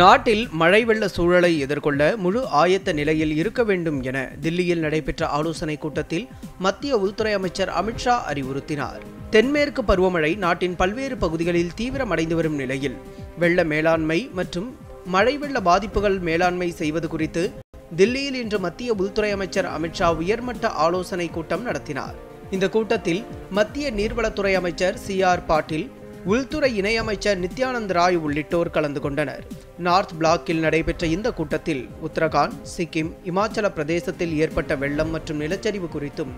நாட்டில் மழை வெள்ள சூழலை எதிர்கொள்ள முழு ஆயத்த நிலையில் இருக்க வேண்டும் என தில்லியில் நடைபெற்ற ஆலோசனைக் கூட்டத்தில் மத்திய உள்துறை அமைச்சர் அமித்ஷா அறிவுறுத்தினார். தென்மேற்கு பருவமழை நாட்டின் பல்வேறு பகுதிகளில் தீவிரமடைந்து வரும் நிலையில் வெள்ள மேலாண்மை மற்றும் மழை வெள்ள பாதிப்புகள் மேலாண்மை செய்வது குறித்து தில்லியில் இன்று மத்திய உள்துறை அமைச்சர் அமித்ஷா உயர்மட்ட ஆலோசனைக் கூட்டம் நடத்தினார். இந்த கூட்டத்தில் மத்திய நீர்வளத்துறை அமைச்சர் சி ஆர் பாட்டீல் உள்துறை இணையமைச்சர் நித்யானந்த் ராய் உள்ளிட்டோர் கலந்து கொண்டனர். நார்த் பிளாக்கில் நடைபெற்ற இந்த கூட்டத்தில் உத்தரகாண்ட் சிக்கிம் இமாச்சல பிரதேசத்தில் ஏற்பட்ட வெள்ளம் மற்றும் நிலச்சரிவு குறித்தும்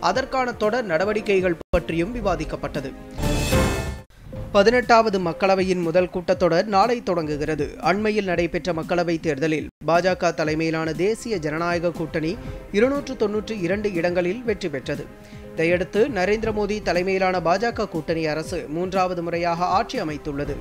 அதற்கான தொடர் நடவடிக்கைகள் பற்றியும் விவாதிக்கப்பட்டது. பதினெட்டாவது மக்களவையின் முதல் கூட்டத்தொடர் நாளை தொடங்குகிறது. அண்மையில் நடைபெற்ற மக்களவைத் தேர்தலில் பாஜக தலைமையிலான தேசிய ஜனநாயக கூட்டணி இருநூற்று தொன்னூற்றி இரண்டு இடங்களில் வெற்றி பெற்றது. இதையடுத்து நரேந்திர மோடி தலைமையிலான பாஜக கூட்டணி அரசு மூன்றாவது முறையாக ஆட்சி அமைத்துள்ளது.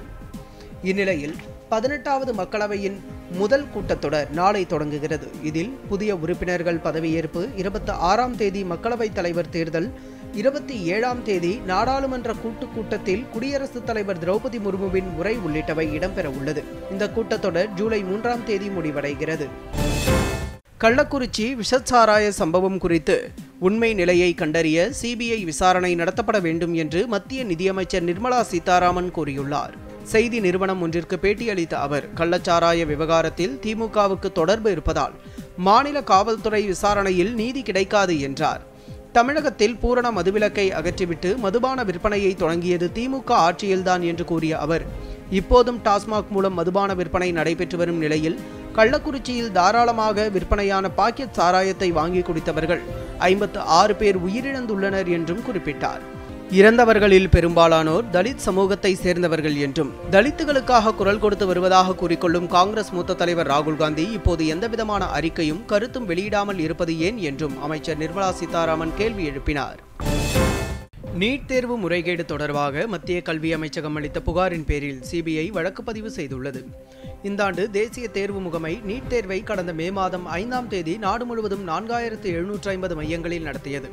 இந்நிலையில் பதினெட்டாவது மக்களவையின் முதல் கூட்டத்தொடர் நாளை தொடங்குகிறது. இதில் புதிய உறுப்பினர்கள் பதவியேற்பு இருபத்தி ஆறாம் தேதி மக்களவைத் தலைவர் தேர்தல் இருபத்தி ஏழாம் தேதி நாடாளுமன்ற கூட்டுக் கூட்டத்தில் குடியரசுத் தலைவர் திரௌபதி முர்முவின் உரை உள்ளிட்டவை இடம்பெற உள்ளது. இந்த கூட்டத்தொடர் ஜூலை மூன்றாம் தேதி முடிவடைகிறது. கள்ளக்குறிச்சி விஷச்சாராய சம்பவம் குறித்து உண்மை நிலையை கண்டறிய சிபிஐ விசாரணை நடத்தப்பட வேண்டும் என்று மத்திய நிதியமைச்சர் நிர்மலா சீதாராமன் கூறியுள்ளார். செய்தி நிறுவனம் ஒன்றிற்கு பேட்டியளித்த அவர் கள்ளச்சாராய விவகாரத்தில் திமுகவுக்கு தொடர்பு இருப்பதால் மாநில காவல்துறை விசாரணையில் நீதி கிடைக்காது என்றார். தமிழகத்தில் பூரண மதுவிலக்கை அகற்றிவிட்டு மதுபான விற்பனையை தொடங்கியது திமுக ஆட்சியில்தான் என்று கூறிய அவர். இப்போதும் டாஸ்மாக் மூலம் மதுபான விற்பனை நடைபெற்று வரும் நிலையில் கள்ளக்குறிச்சியில் தாராளமாக விற்பனையான பாக்கெட் சாராயத்தை வாங்கி குடித்தவர்கள் ஐம்பத்து ஆறு பேர் உயிரிழந்துள்ளனர் என்றும் குறிப்பிட்டார். இறந்தவர்களில் பெரும்பாலானோர் தலித் சமூகத்தை சேர்ந்தவர்கள் என்றும் தலித்துகளுக்காக குரல் கொடுத்து வருவதாக கூறிக்கொள்ளும் காங்கிரஸ் மூத்த தலைவர் ராகுல் காந்தி இப்போது எந்தவிதமான அறிக்கையும் கருத்தும் வெளியிடாமல் இருப்பது ஏன் என்றும் அமைச்சர் நிர்மலா சீதாராமன் கேள்வி எழுப்பினார். நீட் தேர்வு முறைகேடு தொடர்பாக மத்திய கல்வி அமைச்சகம் அளித்த புகாரின் பேரில் சிபிஐ வழக்கு பதிவு செய்துள்ளது. இந்த ஆண்டு தேசிய தேர்வு முகமை நீட் தேர்வை கடந்த மே மாதம் ஐந்தாம் தேதி நாடு முழுவதும் நான்காயிரத்து எழுநூற்று ஐம்பது மையங்களில் நடத்தியது.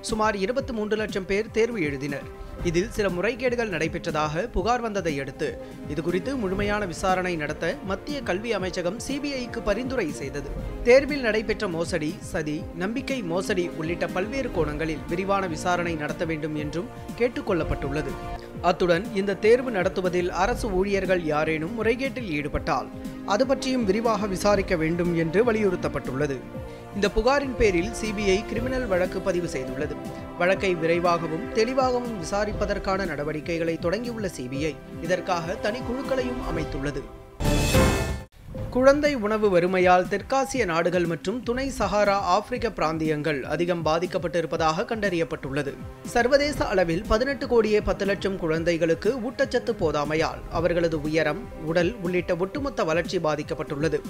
சுமார் இருபத்தி மூன்று லட்சம் பேர் தேர்வு எழுதினர். இதில் சில முறைகேடுகள் நடைபெற்றதாக புகார் வந்ததை அடுத்து இதுகுறித்து முழுமையான விசாரணை நடத்த மத்திய கல்வி அமைச்சகம் சிபிஐக்கு பரிந்துரை செய்தது. தேர்வில் நடைபெற்ற மோசடி சதி நம்பிக்கை மோசடி உள்ளிட்ட பல்வேறு கோணங்களில் விரிவான விசாரணை நடத்த வேண்டும் என்றும் கேட்டுக்கொள்ளப்பட்டுள்ளது. அத்துடன் இந்த தேர்வு நடத்துவதில் அரசு ஊழியர்கள் யாரேனும் முறைகேட்டில் ஈடுபட்டால் அது பற்றியும் விரிவாக விசாரிக்க வேண்டும் என்று வலியுறுத்தப்பட்டுள்ளது. இந்த புகாரின் பேரில் சிபிஐ கிரிமினல் வழக்கு பதிவு செய்துள்ளது. வழக்கை விரைவாகவும் தெளிவாகவும் விசாரிப்பதற்கான நடவடிக்கைகளை தொடங்கியுள்ள சிபிஐ இதற்காக தனி குழுக்களையும் அமைத்துள்ளது. குழந்தை உணவு வறுமையால் தெற்காசிய நாடுகள் மற்றும் துணை சஹாரா ஆப்பிரிக்க பிராந்தியங்கள் அதிகம் பாதிக்கப்பட்டிருப்பதாக கண்டறியப்பட்டுள்ளது. சர்வதேச அளவில் பதினெட்டு கோடியே பத்து லட்சம் குழந்தைகளுக்கு ஊட்டச்சத்து போதாமையால் அவர்களது உயரம் உடல் உள்ளிட்ட ஒட்டுமொத்த வளர்ச்சி பாதிக்கப்பட்டுள்ளது.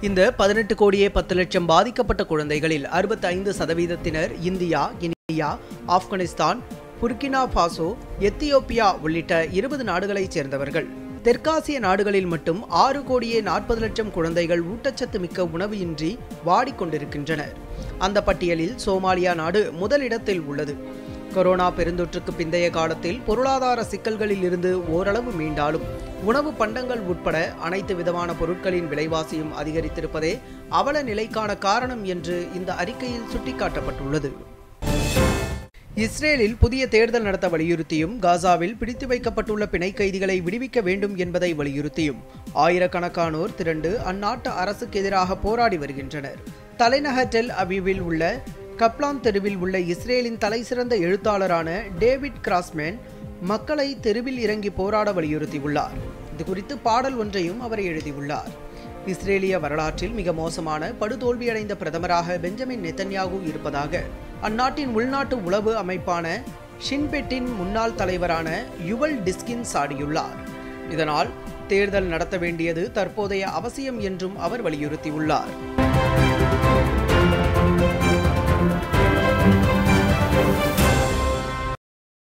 இந்த பதினெட்டு கோடியே பத்து லட்சம் பாதிக்கப்பட்ட குழந்தைகளில் அறுபத்தி ஐந்து சதவீதத்தினர் இந்தியா இனியா ஆப்கானிஸ்தான் புர்கினா பாசோ எத்தியோப்பியா உள்ளிட்ட இருபது நாடுகளைச் சேர்ந்தவர்கள். தெற்காசிய நாடுகளில் மட்டும் ஆறு கோடியே நாற்பது லட்சம் குழந்தைகள் ஊட்டச்சத்து மிக்க உணவு இன்றி வாடிக்கொண்டிருக்கின்றனர் அந்த பட்டியலில் சோமாலியா நாடு முதலிடத்தில் உள்ளது. கொரோனா பெருந்தொற்றுக்கு பிந்தைய காலத்தில் பொருளாதார சிக்கல்களில் இருந்து ஓரளவு மீண்டாலும் உணவு பண்டங்கள் உட்பட அனைத்து விதமான பொருட்களின் விலைவாசியும் அதிகரித்திருப்பதே அவல நிலைக்கான காரணம் என்று இந்த அறிக்கையில் சுட்டிக்காட்டப்பட்டுள்ளது. இஸ்ரேலில் புதிய தேர்தல் நடத்த வலியுறுத்தியும் காசாவில் பிடித்து வைக்கப்பட்டுள்ள பிணை கைதிகளை விடுவிக்க வேண்டும் என்பதை வலியுறுத்தியும். ஆயிரக்கணக்கானோர் திரண்டு அந்நாட்டு அரசுக்கு எதிராக போராடி வருகின்றனர். தலைநகர் டெல் அவிவில் உள்ள கப்லான் தெருவில் உள்ள இஸ்ரேலின் தலைசிறந்த எழுத்தாளரான டேவிட் கிராஸ்மேன் மக்களை தெருவில் இறங்கி போராட வலியுறுத்தியுள்ளார். இது குறித்து பாடல் ஒன்றையும் அவர் எழுதியுள்ளார். இஸ்ரேலிய வரலாற்றில் மிக மோசமான படுதோல்வியடைந்த பிரதமராக பெஞ்சமின் நெத்தன்யாகு இருப்பதாக அந்நாட்டின் உள்நாட்டு உளவு அமைப்பான ஷின்பெட்டின் முன்னாள் தலைவரான யுவல் டிஸ்கின் சாடியுள்ளார். இதனால் தேர்தல் நடத்த வேண்டியது தற்போதைய அவசியம் என்றும் அவர் வலியுறுத்தியுள்ளார்.